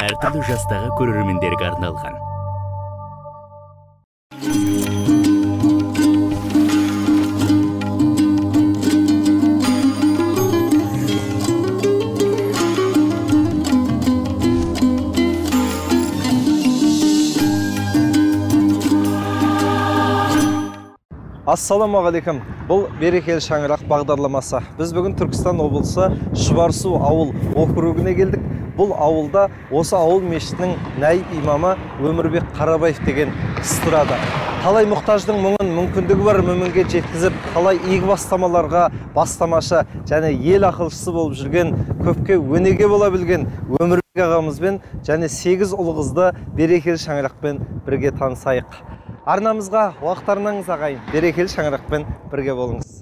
әртүрлі жастағы көрермендерге арналған. Ассалаумағалейкум бұл берекелі шаңырақ бағдарламасы. Біз бүгін түркістан облысы шұбарсу ауыл округіне келдік. Бұл ауылда осы ауыл мешітінің наиб имамы өмірбек қарабаев деген кісі тұрады. Талай мұқтаждың мұңын мүмкіндігі бар мүмінге жеткізіп талай игі бастамаларға бастамашы және ел ақылшысы болып жүрген көпке өнеге бола білген өмірбек ағамызбен және сегіз ұл қызды берекелі шаңырақпен бірге танысайық. Арнамызға уақыттарыңыз ағайын. Берекелі шаңырақпен бірге болыңыз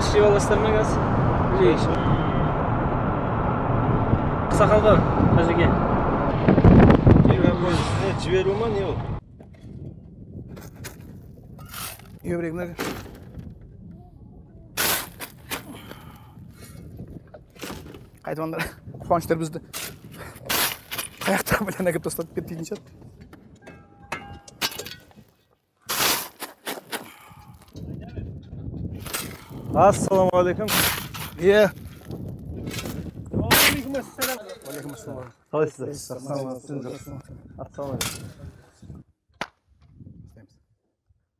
ас жеп аласыздар ма қазір жейікші ақсақал бар әзеке жіберу ма не ол Еврейler. қайтып қуаныштар бізді қаяқтағы білен әкеп тастап кетті дейтін шығар ассалаумағалейкум иә қалайсыздар ассалаумағалейкум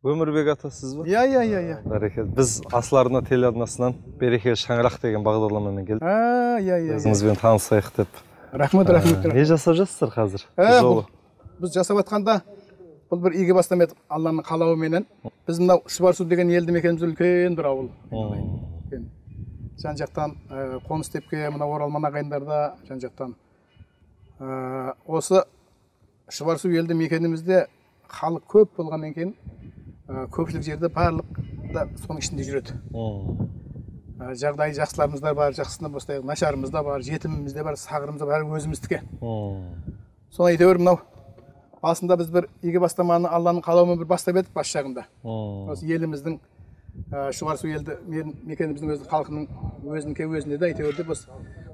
өмірбек ата сіз ба? Иә иә иә иә. Бәрекелді. Біз асыл арна телеарнасынан берекелі шаңырақ деген бағдарламамен келдік. А иә иә иә. Өзіңізбен танысайық деп. Рахмет рахмет не жасап жатсыздар қазір? Ә, жолы. біз жасап жатқанда бұл бір игі бастама еді алланың қалауыменен. Біз мынау шұбарсу деген елді мекеніміз үлкен бір ауыл. Жан жақтан ә, қоныс тепке мына оралман ағайындар да жан жақтан. Ә, осы шұбарсу елді мекенімізде халық көп болғаннан кейін ә, көпшілік жерде барлық да соның ішінде жүреді жағдайы жақсыларымыз да бар жақсысынан бастайық нашарымыз да бар жетіміміз де бар сағырымыз да бәрі өзіміздікі соны әйтеуір мынау басында біз бір игі бастаманы алланың қалауымен бір бастап едік бас жағында осы еліміздің ә, шұбарсу елді мен- мекеніміздің өзі халқының өзінікі өзінде де әйтеуір де осы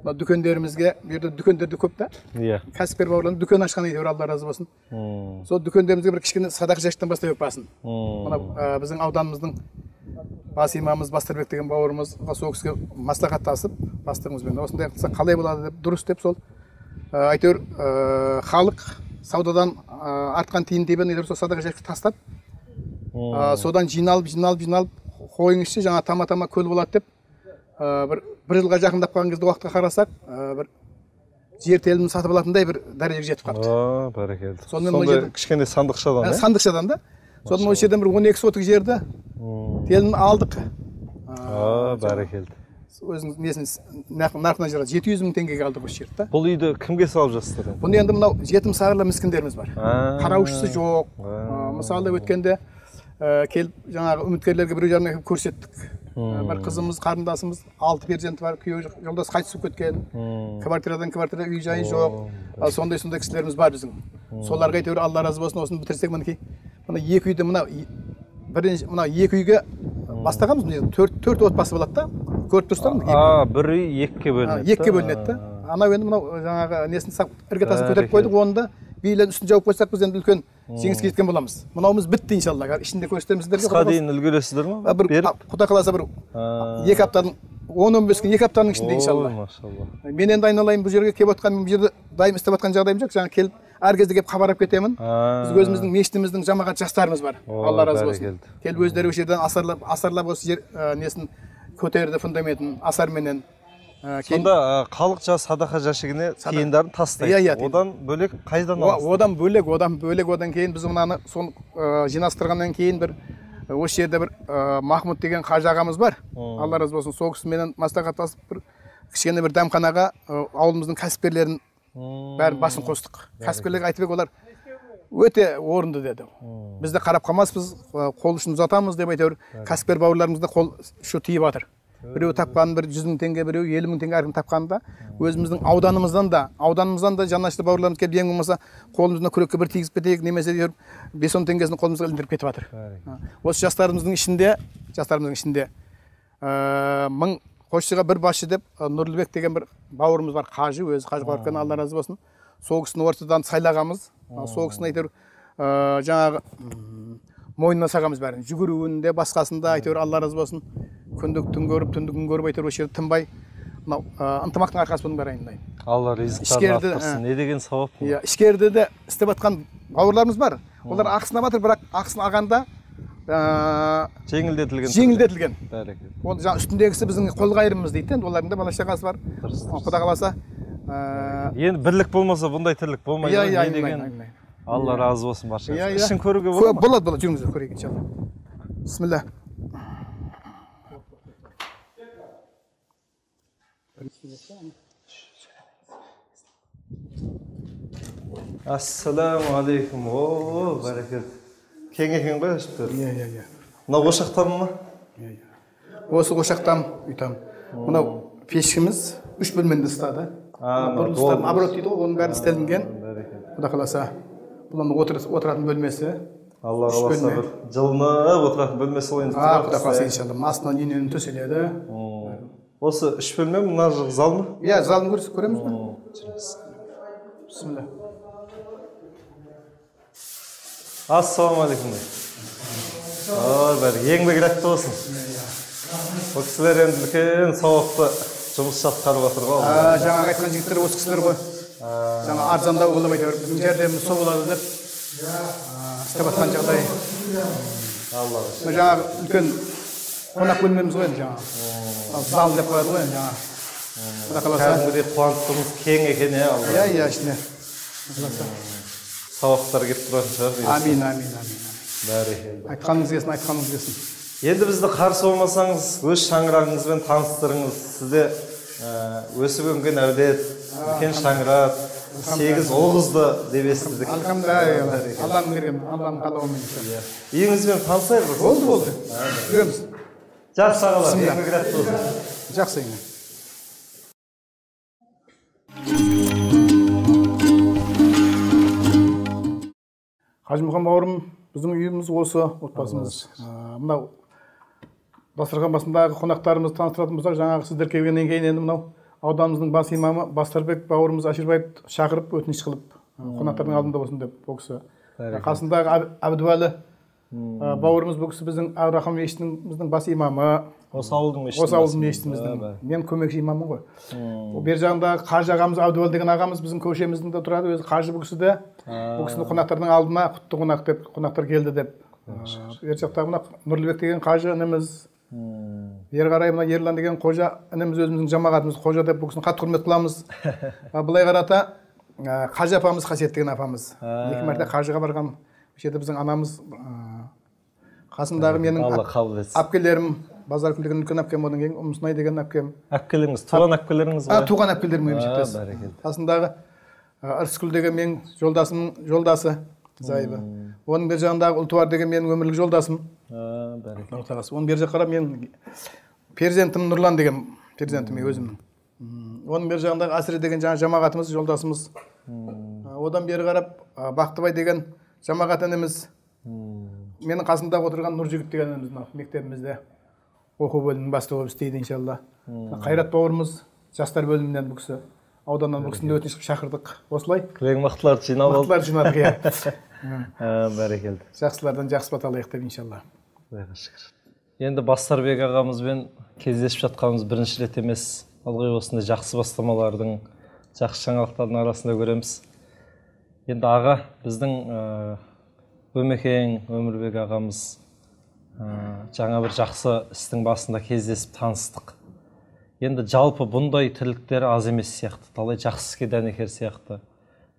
мына дүкендерімізге бұл жерде дүкендер де көп та. Иә. Кәсіпкер бауырларымыз дүкен ашқан әйтеуір алла разы болсын. Сол дүкендерімізге бір кішкене садақа жашықтан бастап басын мына ә, біздің ауданымыздың бас имамымыз бастарбек деген бауырымызға сол кісіге маслихаттасып бастығымызбен осындай қылсақ қалай болады деп дұрыс деп сол ә, әйтеуір халық саудадан артқан тиын тебен әйтеуір сол садақа жашыққа тастап содан жиналып жиналып жиналып қойыңызшы жаңа тама тама көл болады деп ә, бір бір жылға жақындап қалған кезде уақытқа қарасақ ә, бір жер телімін сатып алатындай бір дәрежеге жетіп қалыпты. А бәрекелді. Сонымен мына жерде- кішкене сандықшадан ә, иә сандықшадан да. Содан осы жерден бір он екі сотық жерді. Телімін алдық. Бәрекелді. өзіңіз несін нарқы- нарқына жарады. жеті жүз мың теңгеге алдық осы жерді да. Бұл үйді кімге салып жатсыздар? Енді бұны енді мынау жетім сағырлы міскіндеріміз бар. Қараушысы жоқ. Мысалы өткенде келіп жаңағы үміткерлерге біреу жарым әкеліп көрсеттік. Ә, бір қызымыз қарындасымыз алты перзенті бар күйеу жолдасы қайтыс болып кеткен. Квартирадан квартира үй жайы жоқ. сондай сондай кісілеріміз бар біздің. Соларға әйтеуір алла разы болсын осыны бітірсек мінекей. Мына екі үйді мына бірінші мына екі үйге бастағанбыз жерде төрт төрт отбасы болады да. Көріп тұрсыздар ма а бір үй екіге бөлінеді екіге бөлінеді да. Анау енді мынау жаңағы несін іргетасын көтеріп қойдық оны да бейлен үстін жауып қойсақ біз енді үлкен жеңіске жеткен боламыз. Мынауымыз бітті иншалла. Ішінде көрсетеміз сіздерге қысқа дейін үлгересіздер ма? Бір құдай қаласа бір екі аптаның он он бес күн екі аптаның ішінде иншалла. машалла. Мен енді айналайын бұл жерге келіп отқан бұл жерде дайым істеп жатқан жағдайым жоқ. Жаңағы келіп әр кезде келіп хабар алып кетемін біз өзіміздің мешітіміздің жамағат жастарымыз бар. Алла разы болсын. келіп өздері осы жерден асарлап асарлап осы жер несін көтерді фундаментін асарменен сонда а, халық жа садақа жәшігіне тиындарын тастайды Иә, иә, одан бөлек қайдан аласыз? одан бөлек одан бөлек одан кейін біз мынаны соны жинастырғаннан кейін бір осы жерде бір махмұд деген қажы ағамыз бар. Алла разы болсын сол кісіменен маслихаттасып бір кішкене бір дәмханаға ауылымыздың кәсіпкерлерін бәрін басын қостық. Кәсіпкерлерге айтып едік олар өте орынды деді. Біз де қарап қалмаспыз қол ұшын ұзатамыз деп әйтеуір кәсіпкер бауырларымыз да қол ұшы тиіп жатыр. Біреу тапқан бір жүз мың теңге біреу елу мың теңге әркім тапқанда өзіміздің ауданымыздан да ауданымыздан да жанашыр бауырларымыз келіп ең болмаса қолымыздан күрекке бір тигізіп кетейік немесе бес он теңгесін қолымызға іліндіріп кетіп жатыр. Осы жастарымыздың ішінде жастарымыздың ішінде ә, мың қосшыға бір басшы деп ә, нұрлыбек деген бір бауырымыз бар қажы өзі қажы қуаркен алла разы болсын. Сол кісіні ортадан сайлағанбыз. Сол кісіні әйтеуір ә, жаңағы мойнына салғанбыз бәрін. Жүгіруінде басқасында әйтеуір алла разы болсын. Күнді түн көріп түнді күн көріп әйтеуір осы жерде тынбай мынау ынтымақтың арқасы бұның бәрі айналайын алла ризықтарын арттырсын не деген сауап иә ішкерді де істеп жатқан бауырларымыз бар олар ақысын алып жатыр бірақ ақысын алғанда жеңілдетілген жеңілдетілген бәрекелді ол жаңағы үстіндегісі біздің қол қайырымыз дейді енді олардың да бала шағасы бар құда қаласа енді бірлік болмаса бұндай тірлік болмайды иә иә деген алла разы болсын баршаңызға ішін көруге Кө- болады болады болады жүріңіздер көрейік иншалла бісміллә ассалаумағалейкум о бәрекелді кең екен ғой әжептәуір иә иә иә. Мынау ошақтан ма? Иә иә. Осы ошақтан үйтам мынау пешіміз үш бұрылыстар долбы. оборот дейді ғой оның бәрі істелінген. Бәрекелді құда қаласа бұл отыратын бөлмесі алла қаласа бір жылынып отыратын бөлмесі ғой енді. А құда тұрақты қаласа иншалла астынан енені төселеді. Осы үш бөлме мына жақ зал ма? Иә залын көрсек көреміз жүріңіз. бісміллә ассалаумағалейкум. Ой бәрі еңбек рәтті болсын. Бұл кісілер енді үлкен сауапты жұмыс атқарып жатыр ғой. Жаңағы айтқан жігіттер осы кісілер ғой. Жаңа арзандау қылып әйтеуір біздің жәрдеміміз сол болады деп істеп жатқан жағдай. Алла. Мына жаңағы үлкен қонақ бөлмеміз ғой енді жаңағы Ал зал деп қояды ғой енді жаңағы құда қаласа кәдімгідей қуаныштығымыз кең екен иә иә иә ішіне сауаптар келіп тұратын шығар амин амин амин бәрекелді айтқаныңыз келсін айтқаныңыз келсін енді бізді қарсы болмасаңыз өз шаңырағыңызбен таныстырыңыз сізде өсіп өнген әулет үлкен шаңырақ сегіз ұл қызды деп естідік альхамдулилля алланың берген алланың қалауымен иншалла. үйіңізбен танысайық болды болды жүреміз жақсы ағалар болсын. Жақсы екен қажымұқан бауырым біздің үйіміз осы отбасымыз. Ә, мынау дастархан басындағы қонақтарымызды таныстыратын болсақ жаңағы сіздер келгеннен кейін енді мынау ауданымыздың бас имамы бастарбек бауырымыз әшірбаевты шақырып өтініш қылып қонақтардың алдында болсын деп бұл кісі. Қасындағы Әб- әбдуәлі ә, бауырымыз бұл кісі біздің әр рахым мешітіміздің бас имамы. Осы ауылдың мешіті осы ауылдың мешітіміздің. мен көмекші имаммын ғой. Ол бер жағындағы қажы ағамыз әбдуәлі деген ағамыз біздің көшеміздің де тұрады өзі қажы бұл кісі де. Бұл кісіні қонақтардың алдына құтты қонақ деп қонақтар келді деп. Бер жақтағы мына нұрлыбек деген қажы ініміз. Бері қарай мына ерлан деген қожа ініміз өзіміздің жамағатымыз қожа деп бұл кісіні қатты құрмет қыламыз. А былай қарата ә, қажы апамыз қасиет деген апамыз. Екі мәрте қажыға барған. Осы жерде біздің анамыз ә, қасымдағы менің алла қабыл етсін. әпкелерім базаркүл деген үлкен әпкем одан кейін ұмсынай деген әпкем. Әпкелеріңіз туған әпкелеріңіз ғой. туған әпкелерім емшектес бәрекелді. қасындағы ырысгүл деген менің жолдасымның жолдасы зайыбы. Оның бер жағындағы ұлтуар деген менің өмірлік жолдасым. Бәрекелді. Оның бер жаққа қарап менің перзентім нұрлан деген перзентім өзімнің. Оның бер жағындағы әсіре деген жаңағы жамағатымыз жолдасымыз. Одан бері қарап бақтыбай деген жамағат ініміз. Менің қасымда отырған нұржігіт деген ініміз мынау мектебімізде оқу бөлімінің бастығы болып істейді иншалла. Қайрат бауырымыз жастар бөлімінен бұл кісі. Ауданнан бұл кісіні өтініш қылып шақырдық. Осылай? Кілең мықтыларды жинап алдық мықтылар жинадық иә. А, бәрекелді. Жақсылардан жақсы бата алайық деп иншалла. Құдайға шүкір. Енді бастарбек ағамызбен кездесіп жатқанымыз бірінші рет емес. Ылғи осындай жақсы бастамалардың жақсы жаңалықтардың арасында көреміз. Енді аға біздің ә, өмекең өмірбек ағамыз ә, жаңа бір жақсы істің басында кездесіп таныстық. Енді жалпы бұндай тірліктер аз емес сияқты талай жақсы іске дәнекер сияқты.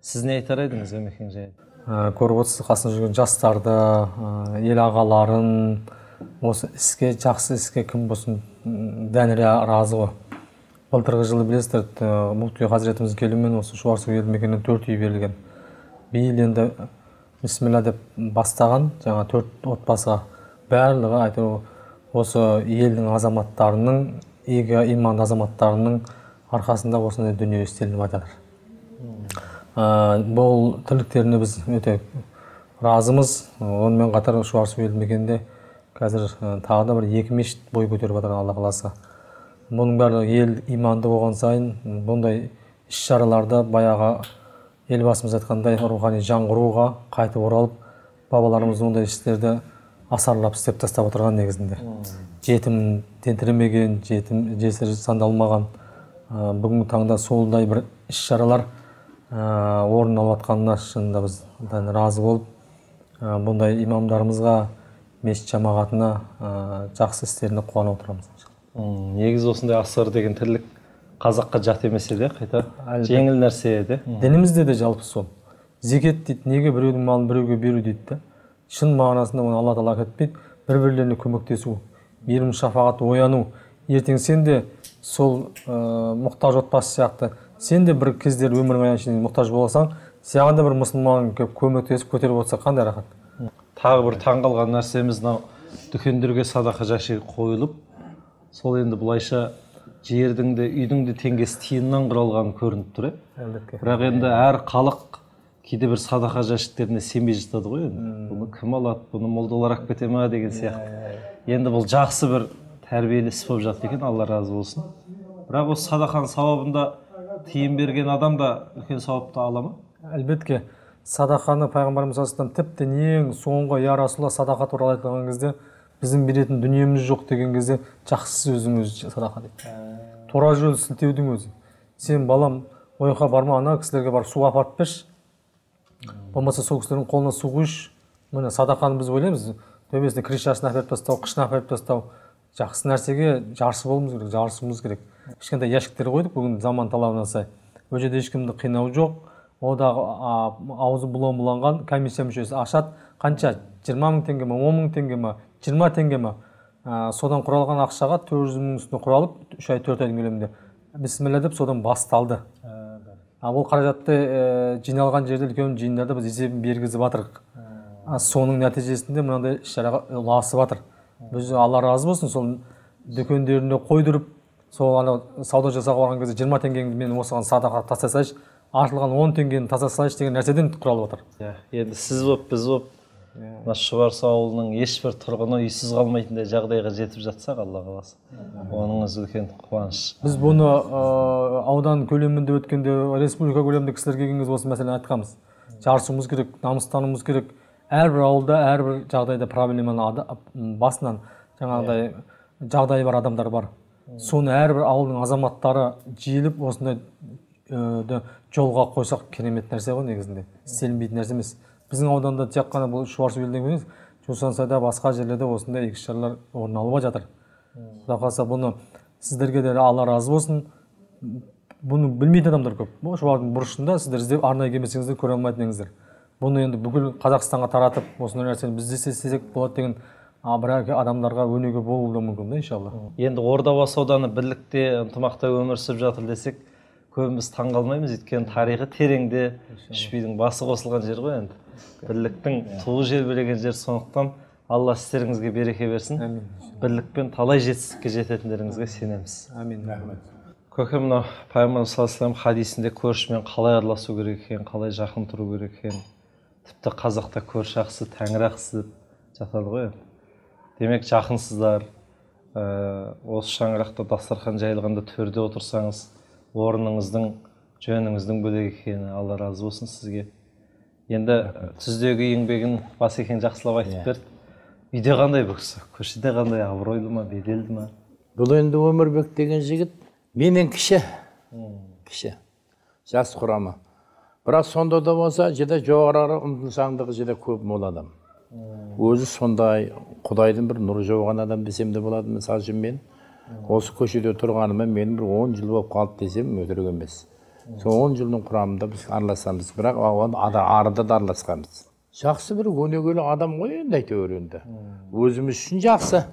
Сіз не айтар едіңіз өмекең жайлы Ә, көріп отырсыз қасында жүрген жастарды ә, ел ағаларын осы іске жақсы іске кім болсын дән ра- разы ғой. Былтырғы жылы білесіздер мұфти хазіретіміздің келуімен осы шұбарсу елді мекеніне төрт үй берілген. Биыл енді бісміллә деп бастаған жаңа төрт отбасыға барлығы әйтеуір осы елдің азаматтарының игі иманды азаматтарының арқасында осындай дүние істелініп жатыр Ә, бұл тірліктеріне біз өте разымыз. Онымен қатар шұбарсу елді мекенінде қазір ә, тағы да бір екі мешіт бой көтеріп жатыр алла қаласа. Бұның барлығы ел иманды болған сайын бұндай іс шараларды баяғы елбасымыз айтқандай рухани жаңғыруға қайтып оралып бабаларымыз ондай істерді асарлап істеп тастап отырған негізінде. Жетім тентіремеген жетім жесір сандалмаған ә, бүгінгі таңда солдай бір іс шаралар ә, орын алып жатқанына шынында біз разы болып ә, бұндай имамдарымызға мешіт жамағатына ә, жақсы істеріне қуанып отырамыз негізі осындай асар деген тірлік қазаққа жат емес еді қайта жеңіл нәрсе еді. Дінімізде де жалпы сол. Зекет дейді неге біреудің малын біреуге беру дейді да? Шын мағынасында оны алла тағала әкетпейді бір бірлеріне көмектесу мейірім шапағат ояну. Ертең сен де сол ә, мұқтаж отбасы сияқты сен де бір кездері өмірің аяғына шейін мұқтаж болсаң саған да бір мұсылман келіп көмектесіп көтеріп отырса қандай рахат? Тағы бір таңқалған нәрсеміз мынау дүкендерге садақа жәшігі қойылып сол енді былайша жердің де үйдің де теңгесі тиыннан құралғаны көрініп тұр иә әлбетте. Бірақ енді әр халық кейде бір садақа жәшіктеріне сенбей жатады ғой енді. Бұны кім алады бұны молдалар алып кете ма деген сияқты. енді бұл жақсы бір тәрбиелі іс болып жатыр екен алла разы болсын. Бірақ осы садақаның сауабында тиын берген адам да үлкен сауапты ала ма? Әлбетте. Садақаны пайғамбарымыз саллаллаху тіпті ең соңғы я расулалла садақа туралы айтылған кезде біздің беретін дүниеміз жоқ деген кезде жақсы сөздің өзі садақа дейді тура жол сілтеудің өзі. Сен балам ол жаққа барма ана кісілерге барып су апарып берші. Болмаса сол кісілердің қолына су құйшы. Міне садақаны біз ойлаймыз. Төбесіне крышасын әперіп тастау қышын әперіп тастау. Жақсы нәрсеге жарыс болуымыз керек жарысуымыз керек. Кішкентай ящиктер қойдық бүгін заман талабына сай. Ол жерде ешкімді қинау жоқ. Одағы аузы бұлаң бұланған комиссия мүшесі ашады. Қанша? жиырма мың теңге ма он мың теңге ма жиырма теңге ма? Ә, содан құралған ақшаға төрт жүз мыңның үстіне құралып үш ай төрт айдың көлемінде бісміллә деп содан басталды. А бұл қаражатты ә, жиналған жерде үлкен жиындарда біз есебін бергізіп жатырмық а. Соның нәтижесінде мынандай іс шараға ұласып жатыр біз алла разы болсын сол дүкендеріне қойдырып сол ана сауда жасауға барған кезде жиырма теңгеңді мен осыған садақа тастай салайыншы артылған он теңгені тастай салайыншы деген нәрседен құралып жатыр иә енді сіз боп біз боп мына шұбарсу ауылының ешбір тұрғыны үйсіз қалмайтындай жағдайға жетіп жатсақ алла қаласа. Оның өзі үлкен қуаныш. Біз бұны ә, аудан көлемінде өткенде республика көлемінде кісілер келген кезде осы мәселені айтқанбыз. Жарысуымыз керек намыстануымыз керек. Әрбір ауылда әрбір жағдайда проблеманы ада- басынан жаңағыдай жағдайы бар адамдар бар. Соны әрбір ауылдың азаматтары жиылып осындай ә, да жолға қойсақ керемет нәрсе ғой негізінде. Істелінбейтін нәрсе емес. Біздің ауданда тек қана бұл шұбарсу елді емес жусансайда басқа жерлерде осындай игі шаралар орын алып жатыр. Құдай қаласа бұны сіздерге де алла разы болсын. Бұны білмейтін адамдар көп. Бұл шұбардың бұрышында сіздер іздеп арнайы келмесеңіздер көре алмайтын едіңіздер бұны енді бүкіл қазақстанға таратып осындай нәрсені біз де істесек болады деген а, бір адамдарға өнеге болуы да мүмкін да иншалла. Енді ордабасы ауданы бірлікте ынтымақта өмір сүріп жатыр десек көбіміз таң қалмаймыз өйткені тарихы тереңде үш бидің басы қосылған жер ғой енді. Бірліктің туы желбіреген жер сондықтан алла істеріңізге береке берсін. Бірлікпен талай жетістікке жететіндеріңізге сенеміз. Әмин көке мынау пайғамбарымыз саллаллаху алейhi хадисінде көршімен қалай араласу керек екен қалай жақын тұру керек екен? Тіпті қазақта көрші ақысы тәңір ақысы деп жатады ғой енді. Демек жақынсыздар ә, осы шаңырақта дастархан жайылғанда төрде отырсаңыз орныңыздың жөніңіздің бөлек екені алла разы болсын сізге. Енді түздегі еңбегін басекең жақсылап айтып берді. Үйде қандай бұл кісі? Көшеде қандай? Абыройлы ма? Беделді ма? Бұл енді өмірбек деген жігіт менен кіші. Кіші. Жас құрамы. Бірақ сонда да болса жеде жоғары ұмтылсаңдығы жеде көп мол адам. Өзі сондай құдайдың бір нұры жауған адам десем де болады мысалы үшін мен. Осы көшеде тұрғаныма менің бір он жыл болып қалды десем өтірік емес. сол он жылдың құрамында біз араласамыз. бірақ оған ада- арада да араласқанбыз. жақсы бір өнегелі адам ғой енді әйтеуір енді. Өзіміз үшін жақсы.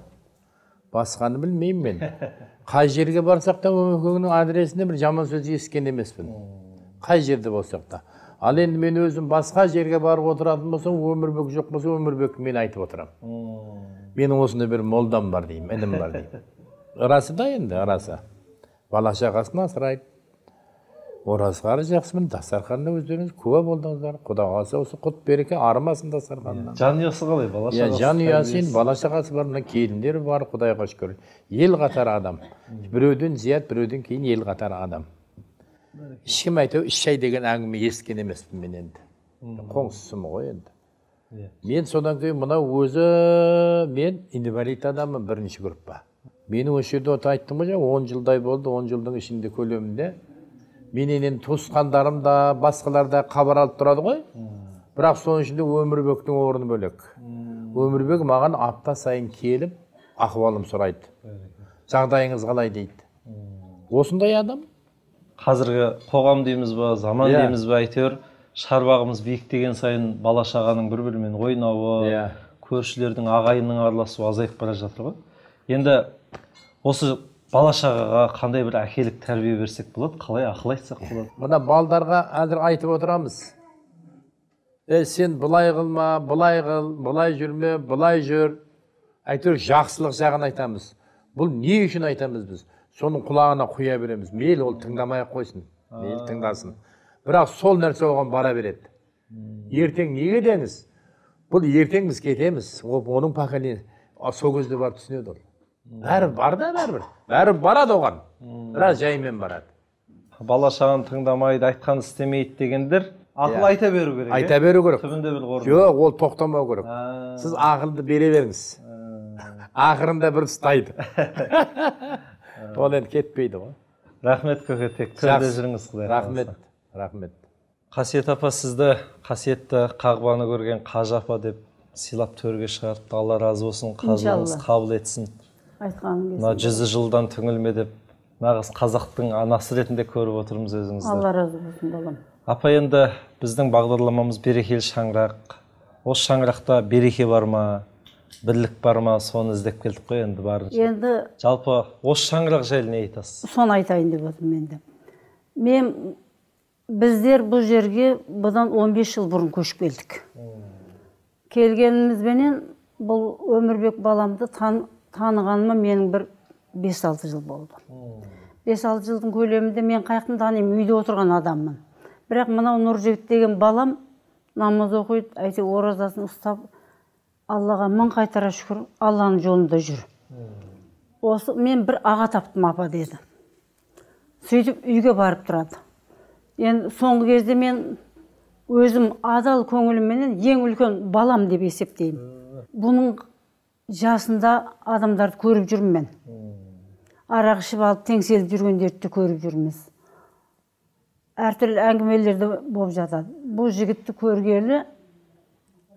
басқаны білмеймін мен. қай жерге барсақ та өмекеңнің адресінде бір жаман сөз естіген емеспін. Қай жерде болсақ та. ал енді мен өзім басқа жерге барып отыратын болсам өмірбек жоқ болса өмірбекті мен айтып отырамын. Менің осындай бір молдам бар деймін інім бар деймін ырасы да енді ырасы бала шағасын асырайды оразғары жақсымын дастарханына өздеріңіз куә болдыңыздар құда қаласа осы құт береке арымасын дастарханнан жанұясы қалай бала иә шағасы жанұясы енді бала шағасы бар мына келіндері бар құдайға шүкір ел қатар адам біреуден зият біреуден кейін ел қатар адам ешкім әйтеуір іш шай деген әңгіме естіген емеспін мен енді қоңсысымын ғой енді мен содан кейін мынау өзі мен инвалид адаммын бірінші группа менің осы жерде вот айттым ғой жаңа он жылдай болды он жылдың ішінде көлемінде менен туысқандарым да басқалар да хабар алып тұрады ғой бірақ соның ішінде өмірбектің орны бөлек өмірбек маған апта сайын келіп ахуалым сұрайды жағдайыңыз қалай дейді осындай адам қазіргі қоғам дейміз ба заман дейміз ба әйтеуір шарбағымыз биіктеген сайын бала шағаның бір бірімен ойнауы Иә. көршілердің ағайынның араласуы азайып бара жатыр ғой енді осы бала шағаға қандай бір әкелік тәрбие берсек болады қалай ақыл айтсақ болады? Мына балдарға әзір айтып отырамыз. Е сен былай қылма былай қыл былай жүрме былай жүр. Әйтеуір жақсылық жағын айтамыз. Бұл не үшін айтамыз біз? Соның құлағына құя береміз. Мейлі ол тыңдамай ақ қойсын. Мейлі тыңдасын. Бірақ сол нәрсе оған бара береді. Ертең неге деңіз? Бұл ертең біз кетеміз. Оның поколение сол кезде барып түсінеді ол. Бәрібір бар да бәрібір. Бәрібір барады оған. Бірақ жаймен барады. Бала шағаны тыңдамайды айтқанын істемейді дегендер ақыл айта беру керек айта иә? беру керек. Түбінде бір жоқ ол тоқтамау керек. А, сіз ақылды бере беріңіз. Ақырында бір ұстайды. Ол енді кетпейді ғой. Рахмет көке тек. Тірде Жақсы. жүріңіз құдай рахмет рахмет. Қасиет апа сізді қасиетті қағбаны көрген қажы апа деп сыйлап төрге шығарыпты алла разы болсын қазылығыңыз Иншалла. қабыл етсін. Айтқаның мына келсін жүзі жылдан түңілме деп нағыз қазақтың анасы ретінде көріп отырмыз өзіңізді алла разы болсын балам. Апа енді біздің бағдарламамыз берекелі шаңырақ. Осы шаңырақта береке бар ма бірлік бар ма соны іздеп келдік қой енді барынша. Енді жалпы осы шаңырақ жайлы не айтасыз? соны айтайын деп отырмын енді. Мен біздер бұл жерге бұдан 15 жыл бұрын көшіп келдік. Келгенімізбенен бұл өмірбек баламды тан, танығаныма менің бір 5-6 жыл болды. 5-6 жылдың көлемінде мен қаяқтан танимын үйде отырған адаммын. Бірақ мынау нұржігіт деген балам намаз оқиды әйтеуір оразасын ұстап аллаға мың қайтара шүкір алланың жолында жүр. Осы мен бір аға таптым апа деді. Сөйтіп үйге барып тұрады. Енді соңғы кезде мен өзім адал көңілімменен ең үлкен балам деп есептеймін. Бұның жасында адамдарды көріп жүрмін мен. Арақ ішіп алып теңселіп жүргендерді де көріп жүрміз. Әртүрлі әңгімелер де болып жатады. Бұл жігітті көргелі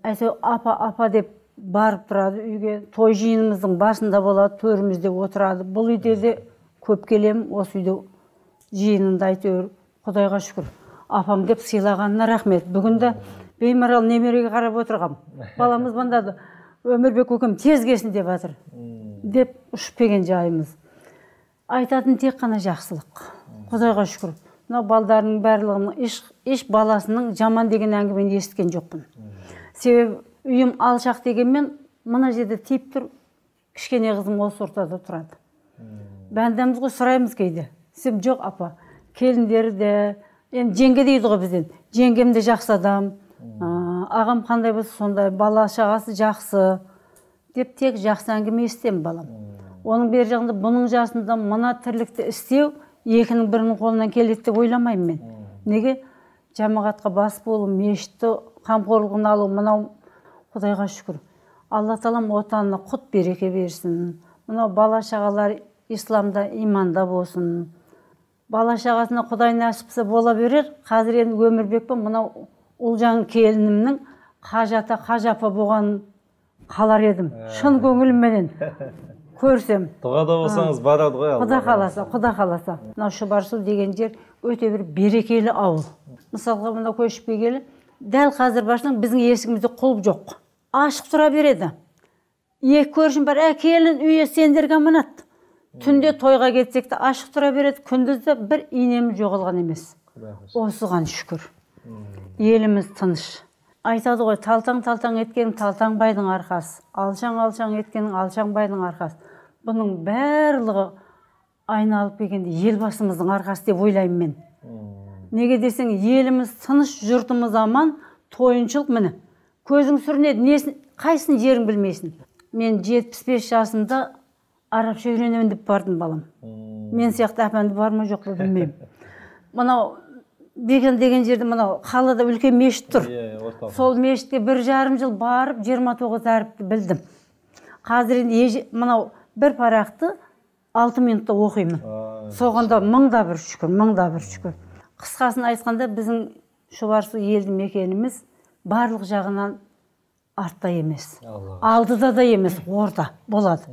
әйтеуір апа апа деп барып тұрады үйге. Той жиынымыздың басында болады төрімізде отырады. Бұл үйде де көп келемін осы үйде жиынында әйтеуір құдайға шүкір апам деп сыйлағанына рахмет. Бүгін де беймарал немереге қарап отырғам. Баламыз звондады өмірбек көкем тез келсін деп жатыр. Деп ұшып келген жайымыз. Айтатын тек қана жақсылық. Құдайға шүкір. Мынау балдарының барлығының еш, еш баласының жаман деген әңгімені естіген жоқпын. Себебі үйім алшақ дегенмен мына жерде тиіп тұр кішкене қызым осы ортада тұрады. Бәндамыз ғой сұраймыз кейде. Десем жоқ апа. Келіндері де енді жеңге дейді ғой бізден. Жеңгем де жақсы адам. Ағам қандай болса сондай бала шағасы жақсы деп тек жақсы әңгіме естемін балам. Оның бер жағында бұның жасында мына тірлікті істеу екінің бірінің қолынан келеді деп ойламаймын мен. Неге? Жамағатқа бас болу мешітті қамқорлығына алу мынау құдайға шүкір. Алла тағалам отанына құт береке берсін. Мынау бала шағалар исламда иманда болсын. Бала шағасына құдай нәсіп етсе бола берер қазір енді өмірбекпен мынау ұлжан келінімнің қажата қажапа болғанын қалар едім. Шын көңілімменен көрсем. Дұғада болсаңыз барады ғой құда қаласа құда қаласа. Мынау шұбарсу деген жер өте бір берекелі ауыл. Мысалға мынау көшіп келгелі дәл қазір барсаң біздің есігімізде құлып жоқ. Ашық тұра береді. Екі көршім бар. Ә келін үйі сендерге аманат. Түнде тойға кетсек те ашық тұра береді. Күндіз де бір инеміз жоғалған емес. Осыған шүкір. Еліміз тыныш. Айтады ғой талтаң талтаң еткенің талтаңбайдың арқасы. Алшаң алшаң еткенің алшаңбайдың арқасы. Бұның барлығы айналып келгенде елбасымыздың арқасы деп ойлаймын мен. Неге десең еліміз тыныш жұртымыз аман тойыншылық міне. Көзің сүрінеді несін қайсысын жерің білмейсің. Мен 75 жасымда арабша үйренемін деп бардым балам. Мен сияқты әпенді бар ма жоқ па білмеймін. Мынау бекен деген жерде мынау қалада үлкен мешіт тұр. Сол мешітке бір жарым жыл барып 29 әріпті білдім. Қазір енді мынау бір парақты алты минутта оқимын. Соғанда мыңда бір шүкір мыңда бір шүкір. Қысқасын айтқанда біздің шұбарсу елді мекеніміз барлық жағынан артта емес. Алдыда да емес орта болады.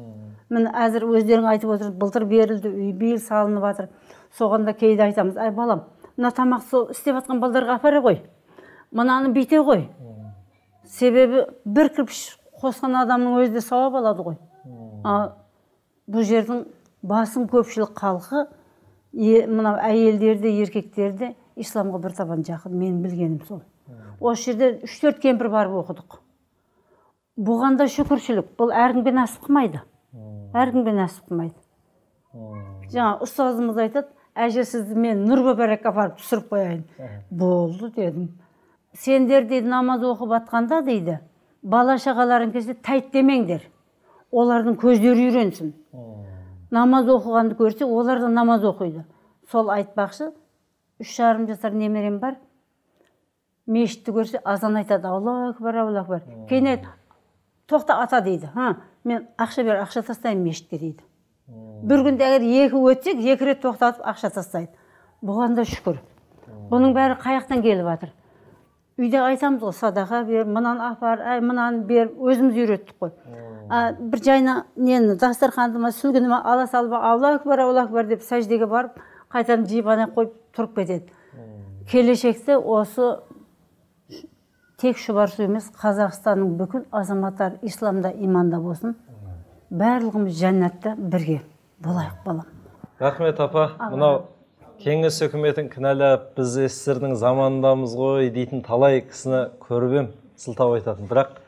Міне әзір өздерің айтып отыр былтыр берілді үй биыл салынып жатыр соған да кейде айтамыз әй балам мына тамақ сол істеп жатқан балдарға апара ғой. Мынаны бүйте ғой. Себебі бір кірпіш қосқан адамның өзі де сауап алады ғой. А бұл жердің басым көпшілік халқы е- мынау әйелдері де еркектері де исламға бір табан жақын менің білгенім сол. Осы жерде үш төрт кемпір барып оқыдық. Бұған да шүкіршілік. Бұл әркімге нәсіп қылмайды. Әркімге нәсіп қылмайды. Жаңа ұстазымыз айтады әже сізді мен нұр мүбаракқа апарып түсіріп қояйын. Болды дедім. Сендер дейді намаз оқып жатқанда дейді бала шағаларың келсе тәйт демеңдер. Олардың көздері үйренсін. Намаз оқығанды көрсе олар да намаз оқиды. Сол айтпақшы үш жарым жасар немерем бар. Мешітті көрсе азан айтады аллаху акбар аллаху акбар кейін тоқта ата дейді. Ха мен ақша бер ақша тастаймын мешітке дейді. Бір күнде егер екі өтсек екі рет тоқтатып ақша тастайды. Бұған да шүкір. Бұның бәрі қай жақтан келіп жатыр. Үйде айтамыз ғой садақа бер мынаны апар әй мынаны бер өзіміз үйреттік қой. А, бір жайна нені дастарханды ма сүлгіні ма ала салып алла акбар алла акбар деп сәждеге барып қайтадан жиып ана қойып тұрып кетеді. Келешекте осы тек шұбарсу емес қазақстанның бүкіл азаматтары исламда иманда болсын. Барлығымыз жәннатта бірге. Болайық балам. Рахмет апа. Мынау кеңес үкіметін кінәлап біз сссрдің заманындамыз ғой дейтін талай кісіні көріп ем сылтау айтатын. Бірақ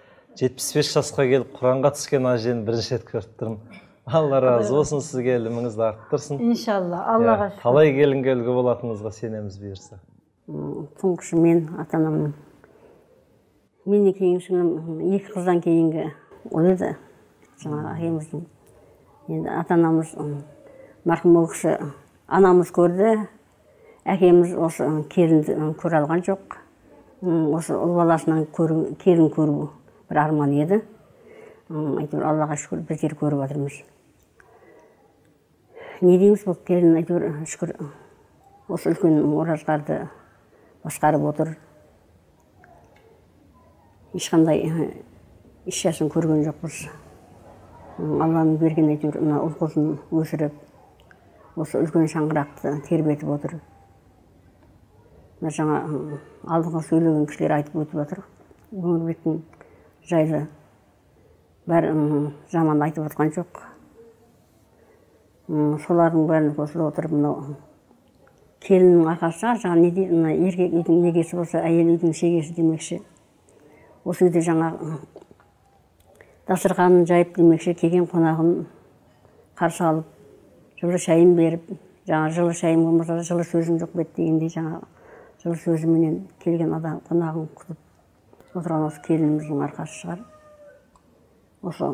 75 жасқа келіп құранға түскен әжені бірінші рет көріп тұрмын алла разы болсын сізге іліміңізді арттырсын. Иншалла аллаға Иә, талай келінге үлгі болатыныңызға сенеміз бұйырса. Тұңғышы мен ата анамның менен кейінгі сіңлім екі қыздан кейінгі ұл еді жаңағы әкеміздің. Енді ата анамыз марқұм ол кісі анамыз көрді. Әкеміз осы келінді көре алған жоқ. Осы ұл баласынан көру келін көру бір арман еді. Әйтеуір аллаға шүкір біздер көріп жатырмыз. Не дейміз бұл келін әйтеуір шүкір. Осы үлкен оразаларды басқарып отыр. Ешқандай іс жасын көрген жоқпыз. Алланың берген әйтеуір мына ұл қызын өсіріп осы үлкен шаңырақты тербетіп отыр. Мына жаңа м, алдыңғы сөйлеген кісілер айтып өтіп жатыр өмірбектің жайлы бәрі жаман айтып отқан жоқ. Солардың бәрін қосыла отырып мынау келіннің арқасы шығар. Жаңа не дейді мына еркек үйдің егесі болса әйел үйдің шегесі демекші. Осы үйде жаңа дастарханын жайып демекші келген қонағын қарсы алып жылы шайын беріп жаңа жылы шайым болмаса жылы сөзім жоқ бет дегендей жаңа жылы сөзіменен келген адам қонағын күтіп отырған осы келініміздің арқасы шығар. Осы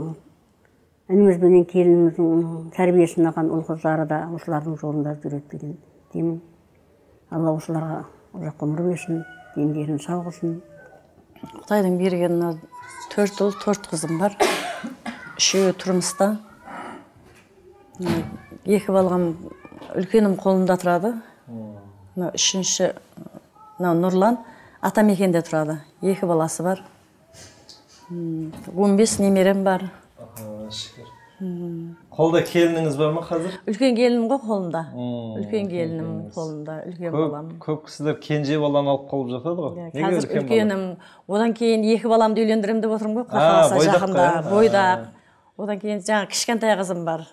інімізбенен келініміздің тәрбиесін алған ұл қыздары да осылардың жолында жүреді деген деймін. Алла осыларға ұзақ ғұмыр берсін дендерін сау қылсын. Құдайдың берген төрт ұл төрт қызым бар. Үшеуі тұрмыста. Екі балам үлкенім қолында тұрады. Мына үшінші мынау нұрлан атамекенде тұрады. Екі баласы бар. Он бес немерем бар. Қолда келініңіз бар ма қазір? үлкен келінім ғой қолында М, үлкен келінім қолында үлкен балам. көп кісілер кенже баланы алып қалып жатады ғой. Иә, қазір үлкенім одан кейін екі баламды үйлендіремін деп отырмын ғой құдай қаласа жақында бойдақ. Одан кейін жаңағы кішкентай қызым бар.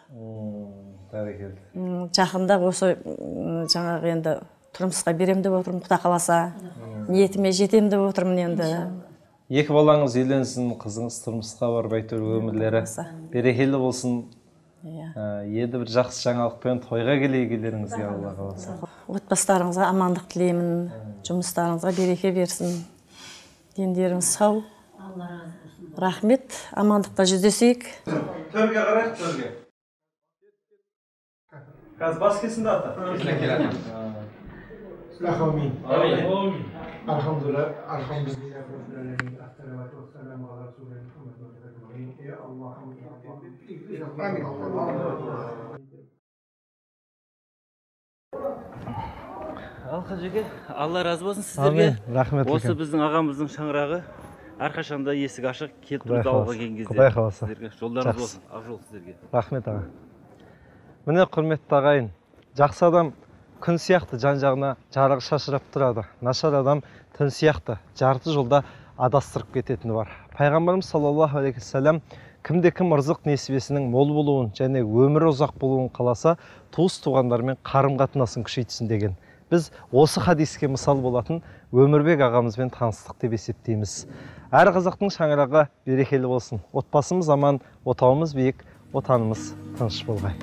Бәрекелді. Жақында осы жаңағы енді тұрмысқа беремін деп отырмын құдай қаласа. Ниетіме жетемін деп отырмын енді. Екі балаңыз үйленсін қызыңыз тұрмысқа барып әйтеуір өмірлері берекелі болсын. Иә. Ә, енді бір жақсы жаңалықпен тойға келейік елдеріңізге алла қаласа отбасыларыңызға амандық тілеймін. Жұмыстарыңызға береке берсін. Дендеріңіз сау. Рахмет. Амандықта жүздесейік. Төрге қарайық төрге. Қазір бас келсін да ата Alhamdulillah, alhamdulillah rabbil ал қажеке алла разы болсын сіздерге. Рахмет осы біздің ағамыздың шаңырағы әрқашанда есік ашық келіп тұрды ауылға келген кезде. Құдай қаласа. сіздерге жолдарыңыз болсын ақ жол сіздерге. Рахмет аға. Міне құрметті ағайын жақсы адам күн сияқты жан жағына жарығы шашырап тұрады. Нашар адам түн сияқты жарты жолда адастырып кететіні бар. Пайғамбарымыз саллаллаху алейхи кімде кім ырзық несібесінің мол болуын және өмірі ұзақ болуын қаласа туыс туғандармен қарым қатынасын күшейтсін деген. Біз осы хадиске мысал болатын өмірбек ағамызбен таныстық деп есептейміз. Әр қазақтың шаңырағы берекелі болсын. Отбасымыз аман отауымыз биік отанымыз тыныш болғай.